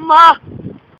妈